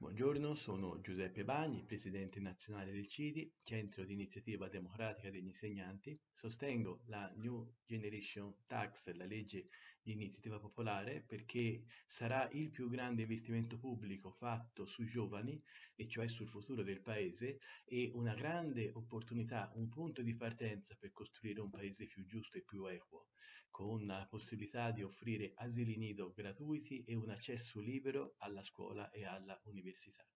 Buongiorno, sono Giuseppe Bagni, Presidente nazionale del CIDI, Centro di Iniziativa Democratica degli Insegnanti. Sostengo la New Generation Tax, la legge di iniziativa popolare, perché sarà il più grande investimento pubblico fatto sui giovani, e cioè sul futuro del Paese, e una grande opportunità, un punto di partenza per costruire un Paese più giusto e più equo, con la possibilità di offrire asili nido gratuiti e un accesso libero alla scuola e alla università. universidad